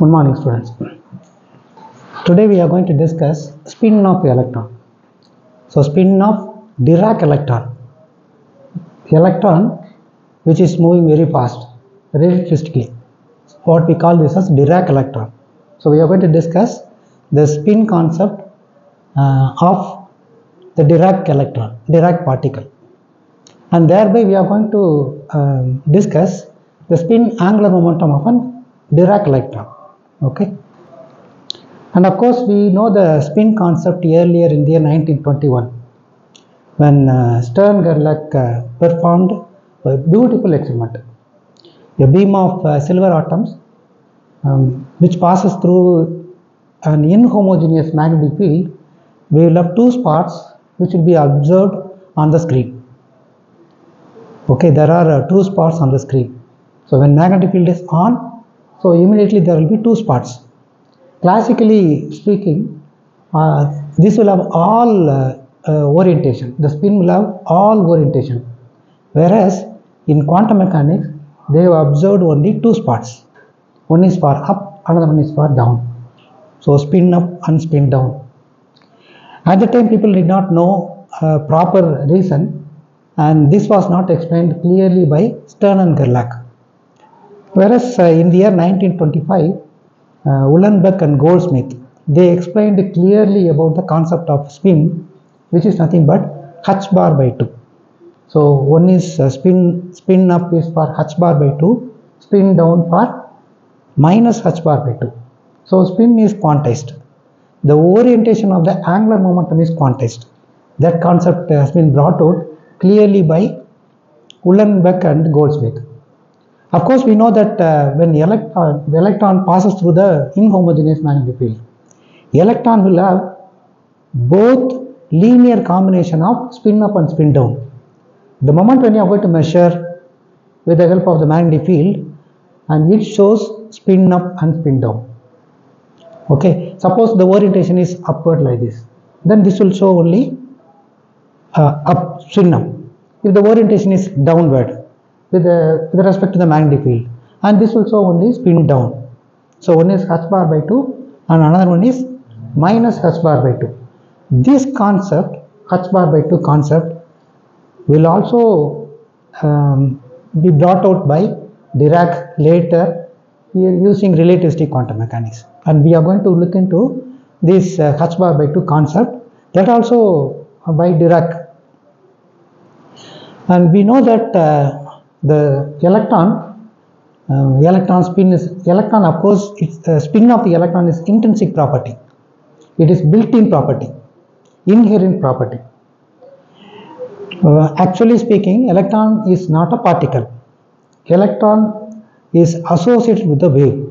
Good morning, students. Today we are going to discuss spin of electron. So, spin of Dirac electron. Electron which is moving very fast, relativistically. What we call this as Dirac electron. So, we are going to discuss the spin concept uh, of the Dirac electron, Dirac particle. And thereby we are going to um, discuss the spin angular momentum of an Dirac electron. Okay. And of course, we know the spin concept earlier in the year 1921 when uh, Stern Gerlach uh, performed a beautiful experiment. A beam of uh, silver atoms um, which passes through an inhomogeneous magnetic field, we will have two spots which will be observed on the screen. Okay, there are uh, two spots on the screen. So when magnetic field is on, so immediately there will be two spots. Classically speaking, uh, this will have all uh, uh, orientation. The spin will have all orientation. Whereas in quantum mechanics, they have observed only two spots. One is for up, another one is for down. So spin up and spin down. At the time, people did not know uh, proper reason, and this was not explained clearly by Stern and Gerlach. Whereas uh, in the year 1925, uh, Uhlenbeck and Goudsmit they explained clearly about the concept of spin, which is nothing but h bar by 2. So one is uh, spin spin up is for h bar by 2, spin down for minus h bar by 2. So spin is quantized. The orientation of the angular momentum is quantized. That concept has been brought out clearly by Uhlenbeck and Goudsmit. Of course, we know that uh, when the electron, the electron passes through the inhomogeneous magnetic field, electron will have both linear combination of spin up and spin down. The moment when you are going to measure with the help of the magnetic field and it shows spin up and spin down. Okay, suppose the orientation is upward like this, then this will show only uh, up spin up. If the orientation is downward, with, uh, with respect to the magnetic field and this will show only spin down. So one is h bar by 2 and another one is minus h bar by 2. This concept h bar by 2 concept will also um, be brought out by Dirac later using relativistic quantum mechanics and we are going to look into this uh, h bar by 2 concept that also by Dirac and we know that uh, the electron uh, electron spin is electron of course it's the spin of the electron is intrinsic property. It is built-in property inherent property. Uh, actually speaking electron is not a particle. Electron is associated with the wave.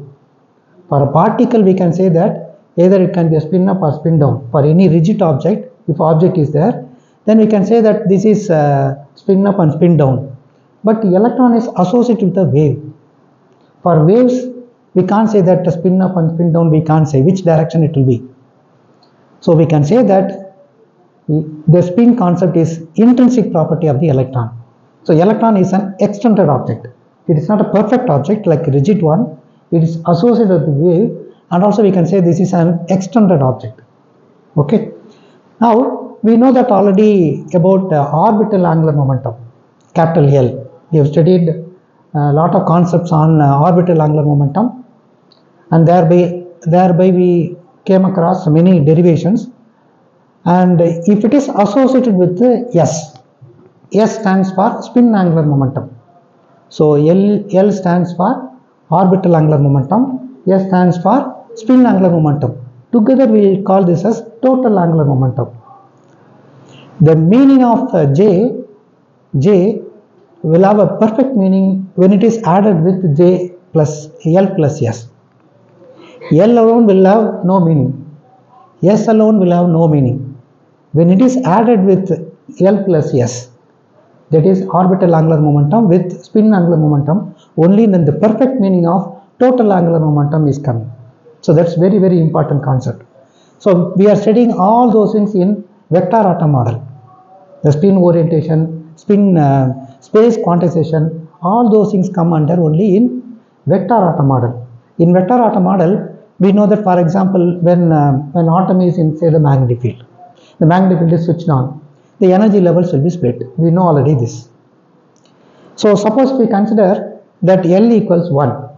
For a particle we can say that either it can be a spin up or spin down. For any rigid object if object is there then we can say that this is uh, spin up and spin down but electron is associated with a wave. For waves, we can't say that spin up and spin down, we can't say which direction it will be. So we can say that the spin concept is intrinsic property of the electron. So electron is an extended object. It is not a perfect object like rigid one. It is associated with wave and also we can say this is an extended object. Okay. Now we know that already about uh, orbital angular momentum, capital L we have studied a lot of concepts on uh, orbital angular momentum. And thereby thereby we came across many derivations. And if it is associated with s s stands for spin angular momentum. So l l stands for orbital angular momentum. S stands for spin angular momentum. Together we will call this as total angular momentum. The meaning of uh, j j will have a perfect meaning when it is added with j plus l plus s. l alone will have no meaning. s alone will have no meaning. When it is added with l plus s, that is orbital angular momentum with spin angular momentum, only then the perfect meaning of total angular momentum is coming. So that's very very important concept. So we are studying all those things in vector atom model. The spin orientation, spin uh, space quantization, all those things come under only in vector atom model. In vector atom model, we know that for example, when, um, when atom is inside the magnetic field, the magnetic field is switched on, the energy levels will be split. We know already this. So suppose we consider that L equals 1.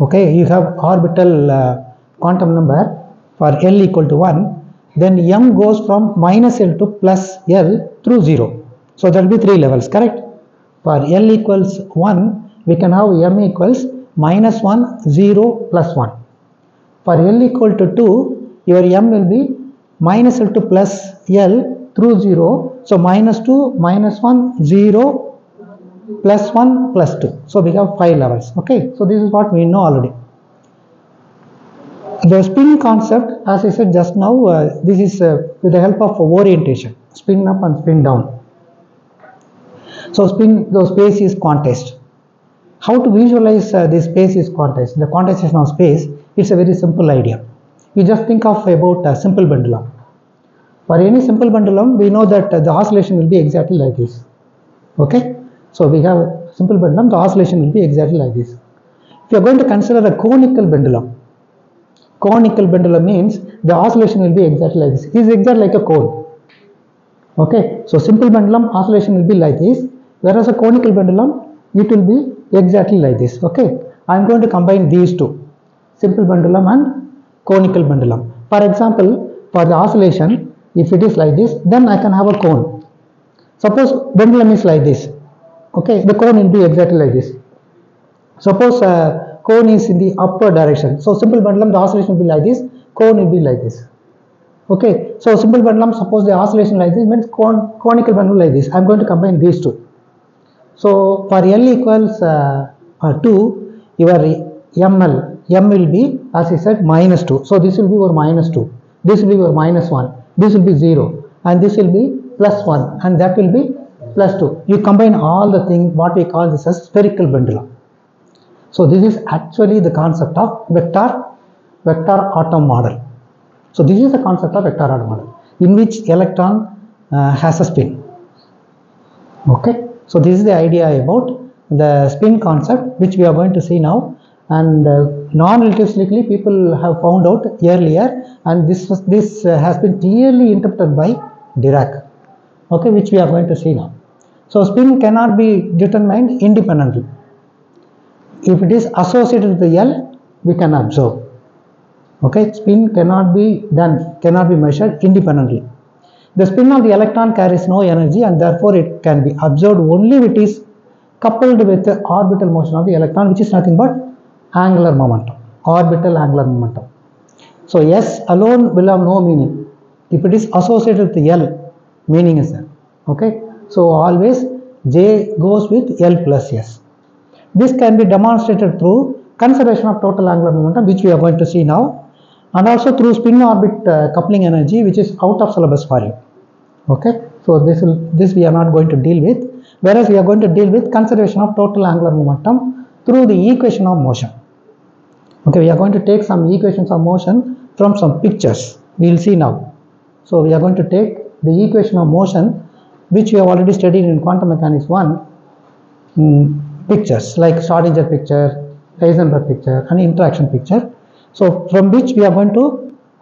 Okay, you have orbital uh, quantum number for L equal to 1, then M goes from minus L to plus L through 0. So there will be three levels, correct? For L equals 1, we can have M equals minus 1, 0, plus 1. For L equal to 2, your M will be minus L to plus L through 0. So minus 2, minus 1, 0, plus 1, plus 2. So we have 5 levels. Okay, so this is what we know already. The spin concept, as I said just now, uh, this is uh, with the help of orientation, spin up and spin down. So spin, the space is quantized. How to visualize uh, this space is quantized? The quantization of space, it's a very simple idea. You just think of about a simple pendulum. For any simple pendulum, we know that uh, the oscillation will be exactly like this. Okay? So we have simple pendulum, the oscillation will be exactly like this. If you are going to consider a conical pendulum, conical pendulum means the oscillation will be exactly like this. It is exactly like a cone. Okay, so simple pendulum oscillation will be like this, whereas a conical pendulum it will be exactly like this. Okay, I am going to combine these two, simple pendulum and conical pendulum. For example, for the oscillation, if it is like this, then I can have a cone. Suppose pendulum is like this, okay, the cone will be exactly like this. Suppose uh, cone is in the upward direction, so simple pendulum the oscillation will be like this, cone will be like this. Okay, so simple pendulum, suppose the oscillation like this means con conical pendulum like this. I am going to combine these two. So for L equals uh, uh, 2, your ML, M will be as I said minus 2. So this will be your minus 2, this will be your minus 1, this will be 0 and this will be plus 1 and that will be plus 2. You combine all the things what we call this as spherical pendulum. So this is actually the concept of vector vector atom model. So this is the concept of vector atom model in which electron uh, has a spin. Okay. So this is the idea about the spin concept which we are going to see now and uh, non-relativistically people have found out earlier and this was, this uh, has been clearly interpreted by Dirac okay which we are going to see now. So spin cannot be determined independently. If it is associated with the L we can observe okay spin cannot be done cannot be measured independently the spin of the electron carries no energy and therefore it can be observed only if it is coupled with the orbital motion of the electron which is nothing but angular momentum, orbital angular momentum. So S alone will have no meaning. If it is associated with L, meaning is there. Okay. So always J goes with L plus S. This can be demonstrated through conservation of total angular momentum which we are going to see now and also through spin orbit uh, coupling energy which is out of syllabus for you. Okay? So this will this we are not going to deal with. Whereas we are going to deal with conservation of total angular momentum through the equation of motion. Okay we are going to take some equations of motion from some pictures. We will see now. So we are going to take the equation of motion which we have already studied in quantum mechanics 1 mm, pictures like Schrodinger picture Heisenberg picture and interaction picture so from which we are going to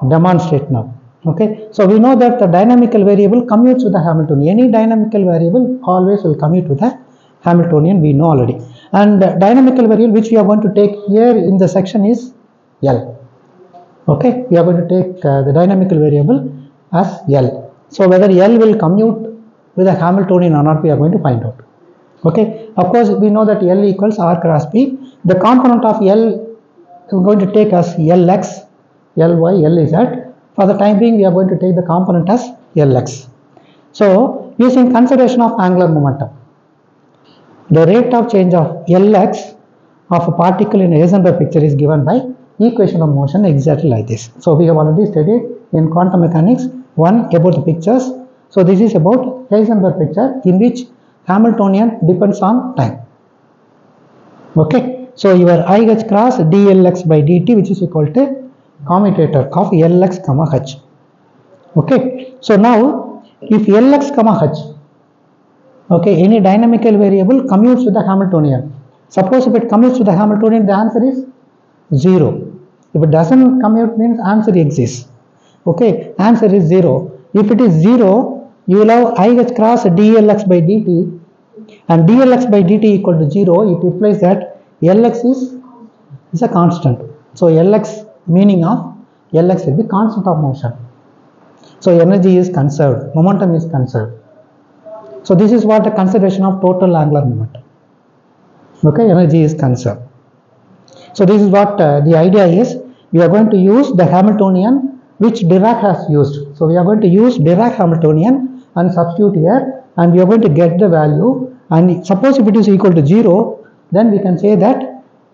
demonstrate now. Okay. So we know that the dynamical variable commutes with the Hamiltonian. Any dynamical variable always will commute with the Hamiltonian. We know already. And the dynamical variable which we are going to take here in the section is L. Okay. We are going to take uh, the dynamical variable as L. So whether L will commute with the Hamiltonian or not, we are going to find out. Okay. Of course, we know that L equals R cross P. The component of L we're going to take as Lx, Ly, Lz. For the time being, we are going to take the component as Lx. So, using consideration of angular momentum, the rate of change of Lx of a particle in a Heisenberg picture is given by equation of motion exactly like this. So, we have already studied in quantum mechanics one about the pictures. So, this is about Heisenberg picture in which Hamiltonian depends on time. Okay. So your IH cross dLx by dt which is equal to commutator of Lx comma h. Okay. So now if Lx comma h, okay, any dynamical variable commutes with the Hamiltonian. Suppose if it commutes with the Hamiltonian, the answer is 0. If it doesn't commute means answer exists. Okay, answer is 0. If it is 0, you will have IH cross dlx by dt and dlx by dt equal to 0. It implies that Lx is, is a constant. So Lx meaning of Lx will be constant of motion. So energy is conserved, momentum is conserved. So this is what the conservation of total angular momentum. Okay, energy is conserved. So this is what uh, the idea is. We are going to use the Hamiltonian which Dirac has used. So we are going to use Dirac Hamiltonian and substitute here and we are going to get the value and suppose if it is equal to 0 then we can say that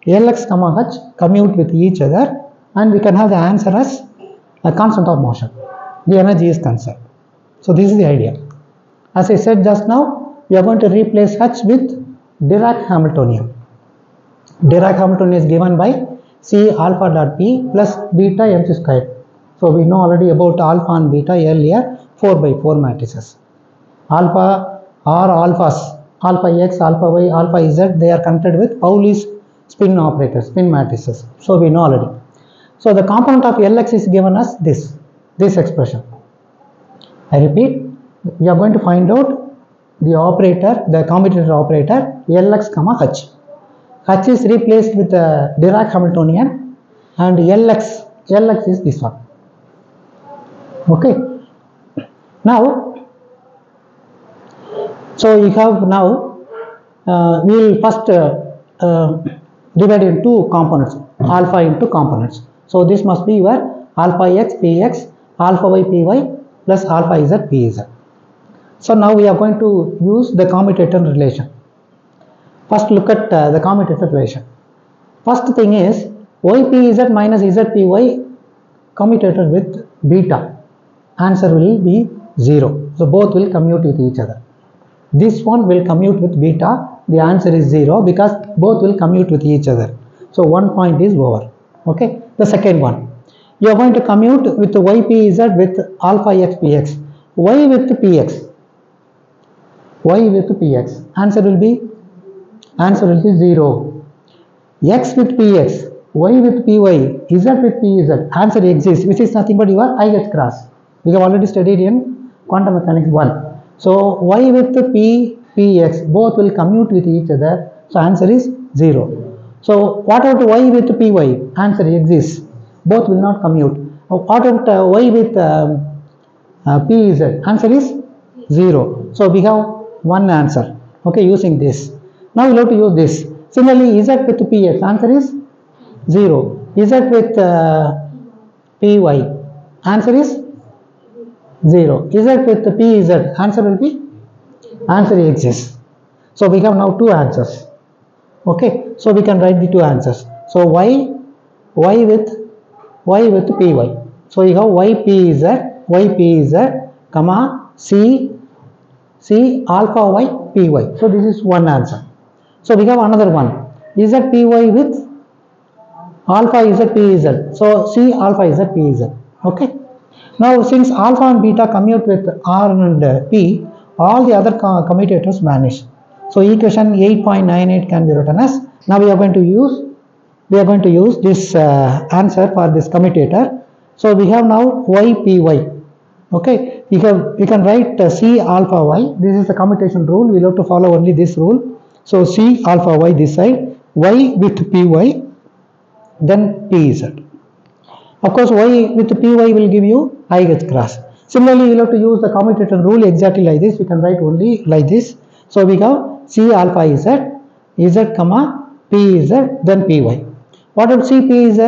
Lx comma h commute with each other and we can have the answer as a constant of motion. The energy is conserved. So this is the idea. As I said just now, we are going to replace h with Dirac Hamiltonian. Dirac Hamiltonian is given by C alpha dot P plus beta mc squared. So we know already about alpha and beta earlier 4 by 4 matrices. Alpha or alphas, alpha x, alpha y, alpha z, they are connected with Pauli's spin operators, spin matrices. So we know already. So the component of Lx is given as this, this expression. I repeat, we are going to find out the operator, the commutator operator Lx comma h. h is replaced with the Dirac Hamiltonian and Lx, Lx is this one. Okay. Now, so we have now, uh, we will first uh, uh, divide into components, alpha into components. So this must be your alpha x px, alpha y py plus alpha z pz. So now we are going to use the commutator relation. First look at uh, the commutator relation. First thing is ypz minus zpy commutator with beta. Answer will be 0. So both will commute with each other. This one will commute with beta. The answer is 0 because both will commute with each other. So one point is over. Okay. The second one. You are going to commute with ypz with alpha x px. y with px y with px answer will be answer will be 0 x with px y with py z with pz answer exists which is nothing but your ih cross we have already studied in quantum mechanics 1 so y with p px both will commute with each other. So answer is 0 so what about y with py answer exists. Both will not commute. What about uh, y with um, uh, pz answer is 0 so we have one answer. Okay using this. Now we have to use this. Similarly z with px answer is 0 z with uh, py answer is 0 z with P is pz answer will be answer exists so we have now two answers okay so we can write the two answers so y y with y with py so you have Y P y pz y pz comma c C alpha y py. So this is one answer. So we have another one. Z py with alpha z pz. So C alpha z pz. Okay. Now since alpha and beta commute with R and P, all the other commutators vanish. So equation 8.98 can be written as. Now we are going to use we are going to use this uh, answer for this commutator. So we have now YPY. okay we have we can write uh, c alpha y this is the commutation rule we have to follow only this rule so c alpha y this side y with py then pz of course y with py will give you ih cross. Similarly you have to use the commutator rule exactly like this. We can write only like this. So we have c alpha z z comma P is pz then py what about cpz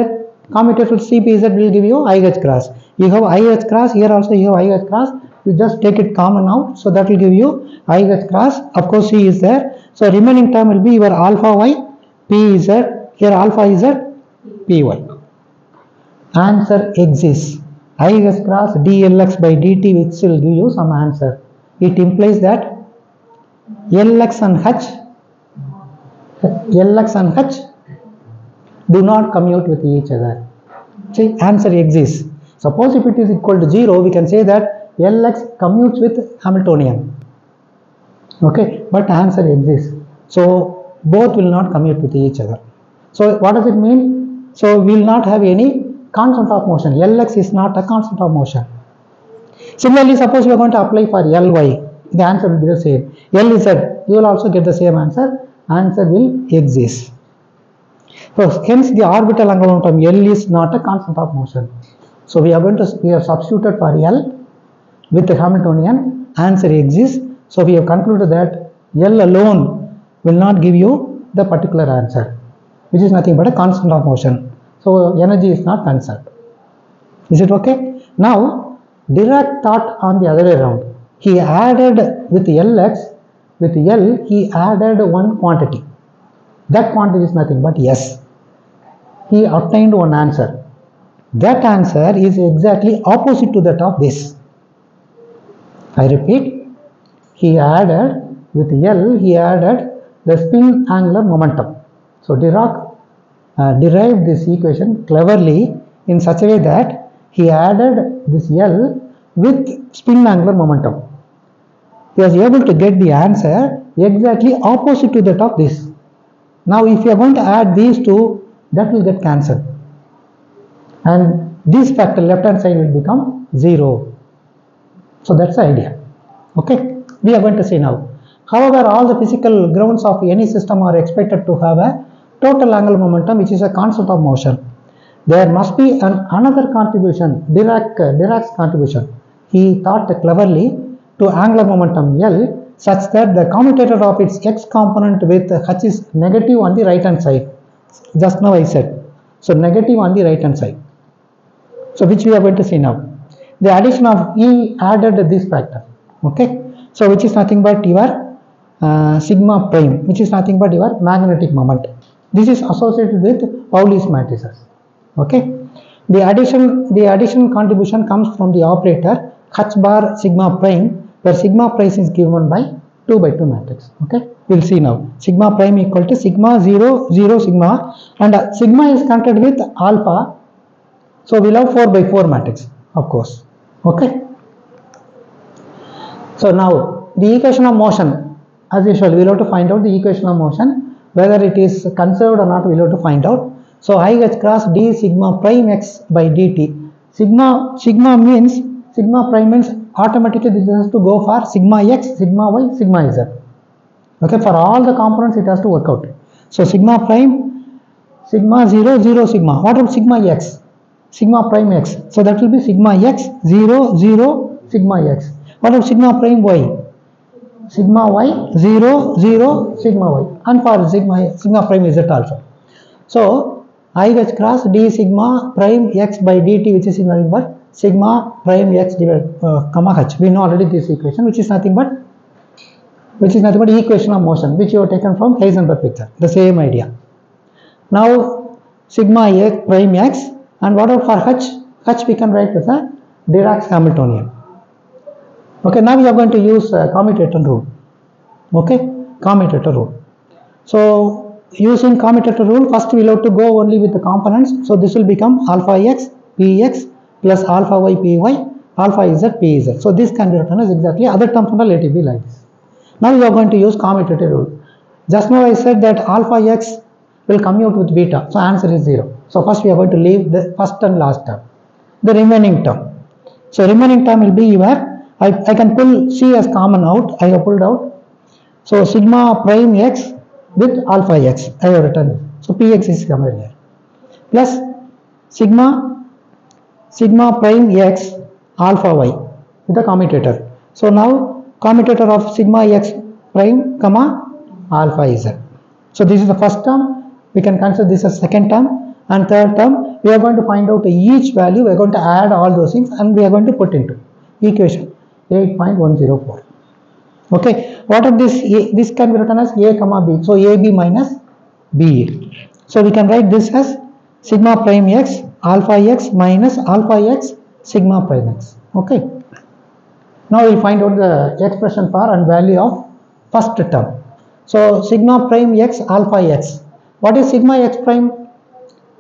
commutator cpz will give you i ih cross. You have i IH cross. Here also you have i IH cross. You just take it common out so that will give you i IH cross. Of course C is there. So remaining term will be your alpha Y, P is z. Here alpha is z py answer exists IH cross dlx by dt which will give you some answer it implies that lx and h lx and h do not commute with each other see answer exists Suppose if it is equal to 0, we can say that Lx commutes with Hamiltonian. Okay, but answer exists. So both will not commute with each other. So what does it mean? So we will not have any constant of motion. Lx is not a constant of motion. Similarly, suppose we are going to apply for Ly, the answer will be the same. Lz, you will also get the same answer. Answer will exist. So hence the orbital angular momentum L is not a constant of motion. So we are going to we have substituted for L with the Hamiltonian answer exists. So we have concluded that L alone will not give you the particular answer, which is nothing but a constant of motion. So energy is not concerned. Is it okay? Now Dirac thought on the other way around. He added with Lx, with L, he added one quantity. That quantity is nothing but S. He obtained one answer. That answer is exactly opposite to that of this. I repeat, he added with L, he added the spin angular momentum. So Dirac Uh, derived this equation cleverly in such a way that he added this L with spin angular momentum. He was able to get the answer exactly opposite to that of this. Now if you are going to add these two, that will get cancelled. And this factor left hand side will become 0. So that's the idea. Okay, we are going to see now. However, all the physical grounds of any system are expected to have a total angular momentum which is a constant of motion. There must be an, another contribution, Dirac, Dirac's contribution. He thought cleverly to angular momentum L such that the commutator of its x component with h is negative on the right hand side. Just now I said. So negative on the right hand side. So which we are going to see now. The addition of E added this factor. Okay. So which is nothing but your uh, sigma prime, which is nothing but your magnetic moment. This is associated with Pauli's matrices. Okay. The addition, the addition contribution comes from the operator h bar sigma prime where sigma prime is given by 2 by 2 matrix. Okay. We'll see now. Sigma prime equal to sigma 0, 0 sigma and uh, sigma is connected with alpha. So we'll have 4 by 4 matrix of course. Okay. So now the equation of motion as usual we'll have to find out the equation of motion whether it is conserved or not we'll have to find out. So I h cross d sigma prime x by dt. Sigma sigma means sigma prime means automatically this has to go for sigma x, sigma y, sigma z. Okay, for all the components it has to work out. So sigma prime, sigma 0, 0 sigma. What about sigma x? Sigma prime x. So that will be sigma x 0, 0 sigma x. What about sigma prime y? Sigma y 0, 0 sigma y. And for sigma sigma prime z also. So I h cross d sigma prime x by dt which is in nothing but sigma prime x divided uh, comma h. We know already this equation which is nothing but which is nothing but equation of motion which you have taken from Heisenberg picture. The same idea. Now sigma x prime x and what about for h? h we can write as a Dirac's Hamiltonian. Okay, now we are going to use uh, commutator rule. Okay, commutator rule. So using commutator rule, first we will have to go only with the components. So this will become alpha x px plus alpha y py alpha z pz. So this can be written as exactly other terms are be like this. Now we are going to use commutator rule. Just now I said that alpha x will commute with beta. So answer is 0. So first we are going to leave the first and last term. The remaining term. So remaining term will be your I, I can pull C as common out. I have pulled out. So sigma prime x with alpha x. I have written. So px is coming here. Plus sigma sigma prime x alpha y with the commutator. So now commutator of sigma x prime comma alpha z. So this is the first term. We can consider this as second term and third term. We are going to find out each value. We are going to add all those things and we are going to put into equation 8.104. Okay. What of this? A, this can be written as a comma b. So ab minus b. So we can write this as sigma prime x alpha x minus alpha x sigma prime x. Okay. Now we find out the expression for and value of first term. So sigma prime x alpha x. What is sigma x prime?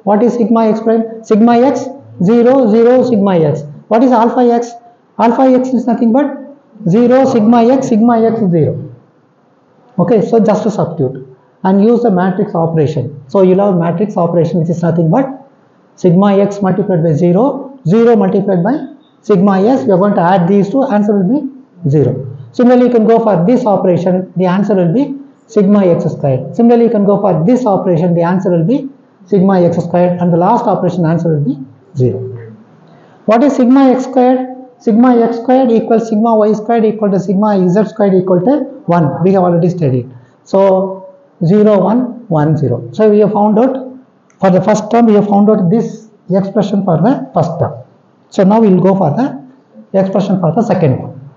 What is sigma x prime? Sigma x 0 0 sigma x. What is alpha x? Alpha x is nothing but 0 sigma x sigma x 0. Okay, so just to substitute and use the matrix operation. So you'll have matrix operation which is nothing but sigma x multiplied by 0, 0 multiplied by sigma s. We are going to add these two, answer will be 0. Similarly, you can go for this operation, the answer will be sigma x squared. Similarly, you can go for this operation, the answer will be sigma x squared and the last operation answer will be 0. What is sigma x squared? Sigma x squared equals sigma y squared equal to sigma z squared equal to 1. We have already studied. So 0, 1, 1, 0. So we have found out for the first term, we have found out this expression for the first term. So now we will go for the expression for the second one.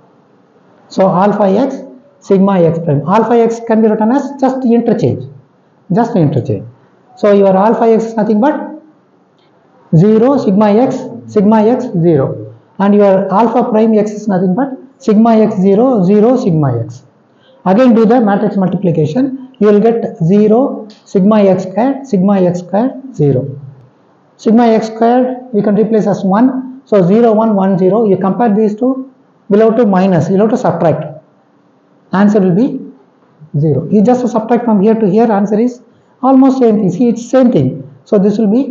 So alpha x sigma x prime. Alpha x can be written as just interchange. Just interchange. So your alpha x is nothing but 0 sigma x sigma x 0 and your alpha prime x is nothing but sigma x 0 0 sigma x. Again do the matrix multiplication. You will get 0 sigma x squared sigma x squared 0. Sigma x squared we can replace as 1 so 0 1 1 0 you compare these two below to minus you have to subtract. Answer will be 0 you just subtract from here to here answer is almost same thing. See it's same thing. So this will be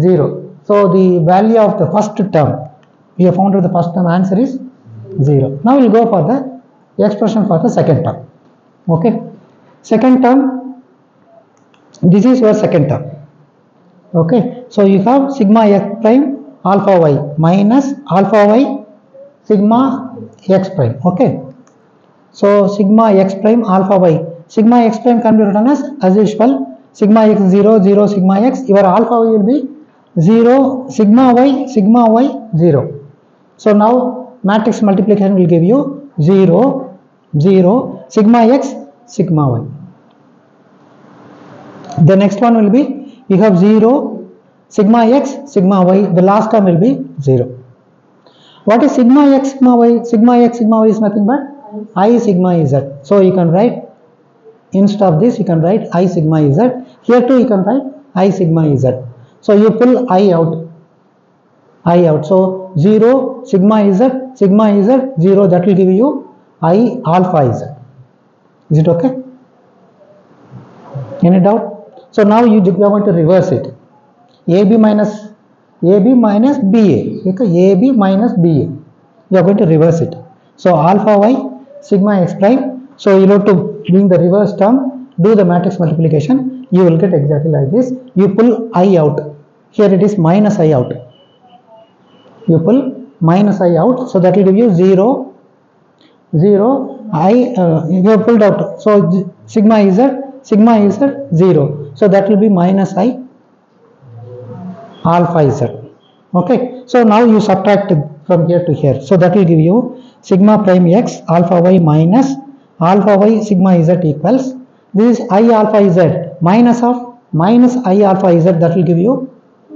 0 so the value of the first term we have found out the first term answer is 0 now we'll go for the expression for the second term. Okay? Second term this is your second term. Okay? So you have sigma x prime alpha y minus alpha y sigma x prime. Okay? So sigma x prime alpha y. Sigma x prime can be written as as usual. Sigma x 0 0 sigma x. Your alpha y will be 0 sigma y sigma y 0 so now matrix multiplication will give you 0 0 sigma x sigma y. The next one will be you have 0 sigma x sigma y. The last term will be 0 what is sigma x sigma y? Sigma x sigma y is nothing but i sigma z. So you can write instead of this you can write i sigma z. Here too you can write i sigma z. So you pull i out i out so 0 sigma z sigma z 0 that will give you i alpha z is it okay? Any doubt? So now you are going to reverse it. Ab minus ab minus ba okay ab minus ba you are going to reverse it. So alpha y sigma x prime. So you have to bring the reverse term do the matrix multiplication. You will get exactly like this. You pull i out. Here it is minus i out you pull minus i out so that will give you 0 0 i uh, you have pulled out. So sigma is at sigma is at 0 so that will be minus i alpha z okay? So now you subtract from here to here. So that will give you sigma prime x alpha y minus alpha y sigma z equals this is i alpha z minus of minus i alpha z that will give you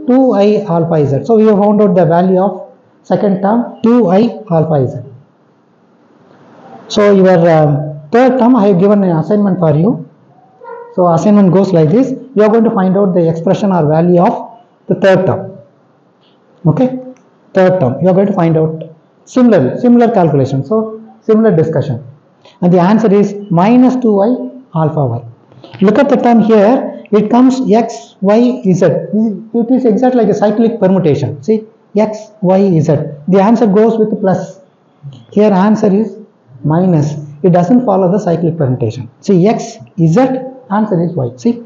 2i alpha z. So we have found out the value of second term 2i alpha z. So your um, third term i have given an assignment for you. So assignment goes like this. You are going to find out the expression or value of the third term. Okay? Third term. You are going to find out similar similar calculation. So similar discussion. And the answer is minus 2i alpha y look at the term here. It comes x y z. It is exactly like a cyclic permutation. See x y z. The answer goes with plus. Here answer is minus. It doesn't follow the cyclic permutation. See x z answer is y. See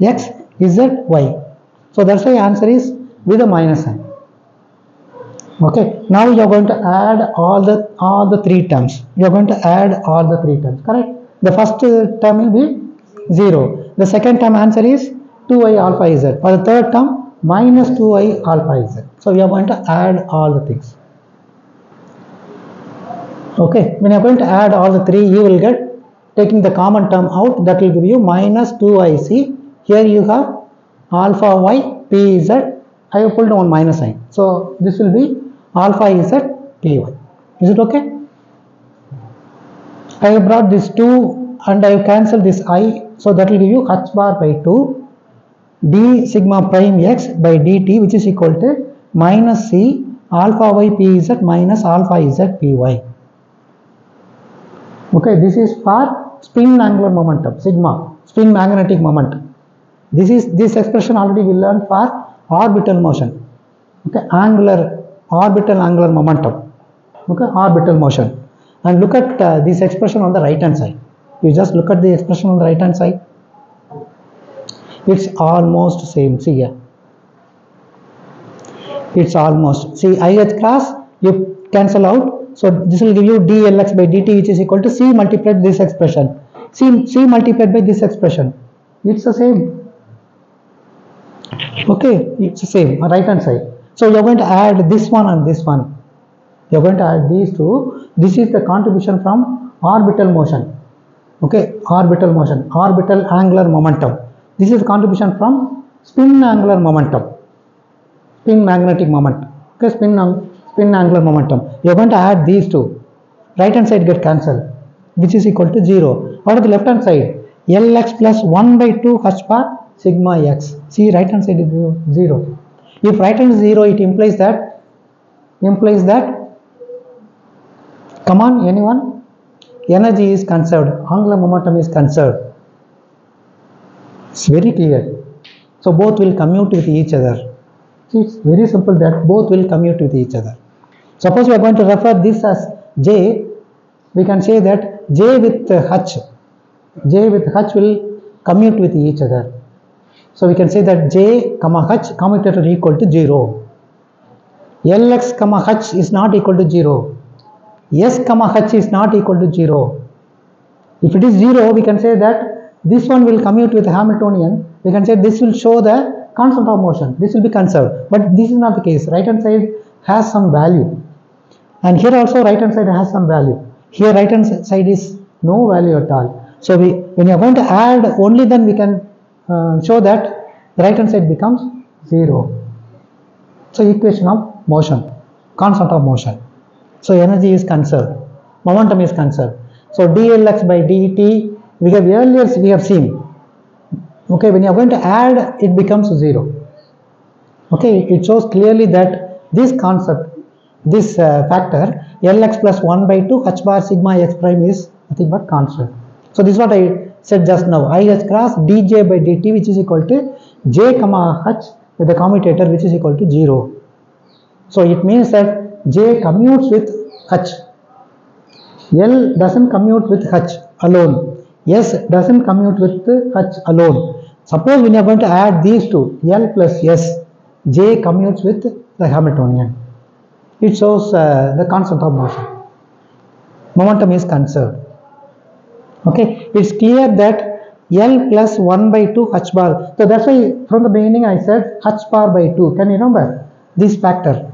x z y. So that's why answer is with a minus sign. Okay now you are going to add all the all the three terms. You are going to add all the three terms correct? The first uh, term will be 0 the second term answer is 2i alpha z. For the third term minus 2i alpha z. So we are going to add all the things. Okay. When you are going to add all the three you will get taking the common term out. That will give you minus 2ic here you have alpha y p z. I have pulled one minus sign. So this will be alpha z py is it okay? I have brought these 2 and I cancelled this i so that will give you h bar by 2 d sigma prime x by dt which is equal to minus c alpha y pz minus alpha z py okay this is for spin angular momentum sigma spin magnetic moment. This is this expression already we learned for orbital motion. Okay angular orbital angular momentum. Okay orbital motion. And look at uh, this expression on the right hand side you just look at the expression on the right hand side. It's almost same. See here. It's almost. See ih cross you cancel out. So this will give you dlx by dt which is equal to c multiplied this expression. C c multiplied by this expression. It's the same. Okay it's the same right hand side. So you're going to add this one and this one. You're going to add these two. This is the contribution from orbital motion okay orbital motion orbital angular momentum. This is contribution from spin angular momentum. Spin magnetic moment. Okay spin spin angular momentum. You're going to add these two. Right hand side get cancelled. Which is equal to 0 out of the left hand side? Lx plus 1 by 2 h bar sigma x. See right hand side is 0 if right hand is 0 it implies that implies that come on anyone energy is conserved angular momentum is conserved. It's very clear. So both will commute with each other. It's very simple that both will commute with each other. Suppose we are going to refer this as j. We can say that j with h j with h will commute with each other. So we can say that j comma h commutator equal to 0 lx comma h is not equal to 0 s comma h is not equal to 0 if it is 0 we can say that this one will commute with Hamiltonian. We can say this will show the constant of motion. This will be conserved. But this is not the case. Right hand side has some value. And here also right hand side has some value. Here right hand side is no value at all. So we when you are going to add only then we can uh, show that the right hand side becomes 0 so equation of motion. Constant of motion so energy is conserved. Momentum is conserved. So dlx by dt we have earlier we have seen. Okay when you are going to add it becomes 0 okay it shows clearly that this concept this uh, factor lx plus 1 by 2 h bar sigma x prime is nothing but constant so this is what i said just now. I h cross dj by dt which is equal to j comma h with the commutator which is equal to 0 so it means that j commutes with h. L doesn't commute with h alone. S doesn't commute with h alone. Suppose we are going to add these two l plus s. J commutes with the hamiltonian. It shows uh, the constant of motion. Momentum is conserved. Okay? It's clear that l plus 1 by 2 h bar. So that's why from the beginning i said h bar by 2 can you remember this factor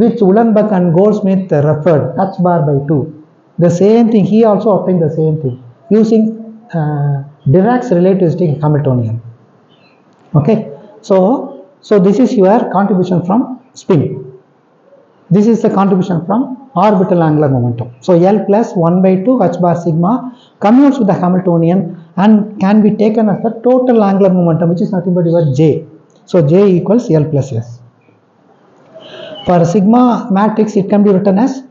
which Uhlenbeck and Goudsmit referred h bar by 2 the same thing he also obtained the same thing using uh, Dirac's relativistic Hamiltonian okay so so this is your contribution from spin this is the contribution from orbital angular momentum. So L plus 1 by 2 h bar sigma commutes with the Hamiltonian and can be taken as the total angular momentum which is nothing but your J. So J equals L plus S. For sigma matrix it can be written as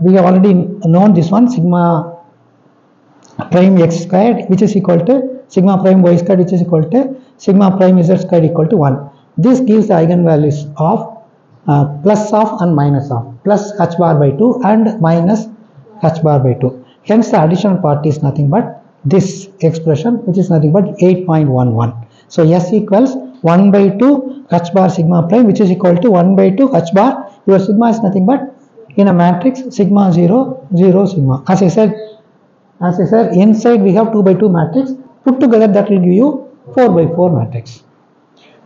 we have already known this one sigma prime x squared which is equal to sigma prime y squared which is equal to sigma prime z squared equal to 1. This gives the eigenvalues of uh, plus of and minus of plus h bar by 2 and minus h bar by 2 hence the additional part is nothing but this expression which is nothing but 8.11 so s equals 1 by 2 h bar sigma prime which is equal to 1 by 2 h bar your sigma is nothing but in a matrix sigma 0 0 sigma as i said as i said inside we have 2 by 2 matrix put together that will give you 4 by 4 matrix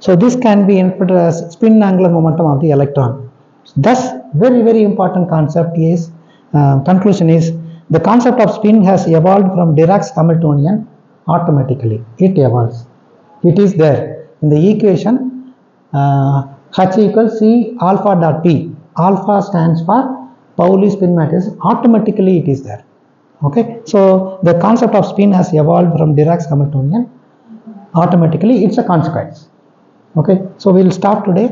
so this can be interpreted as spin angular momentum of the electron. Thus, very very important concept is uh, conclusion is the concept of spin has evolved from Dirac's Hamiltonian automatically. It evolves. It is there in the equation uh, H equals C alpha dot P. Alpha stands for Pauli spin matrix. Automatically it is there. Okay. So the concept of spin has evolved from Dirac's Hamiltonian. Automatically, it's a consequence okay so we'll stop today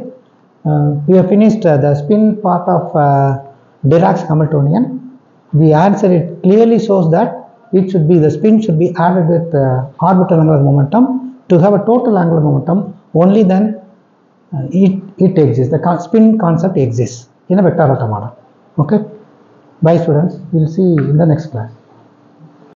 uh, we have finished uh, the spin part of uh, Dirac's Hamiltonian the answer it clearly shows that it should be the spin should be added with uh, orbital angular momentum to have a total angular momentum only then uh, it, it exists, the spin concept exists in a vector atom model. Okay, bye students, we'll see in the next class.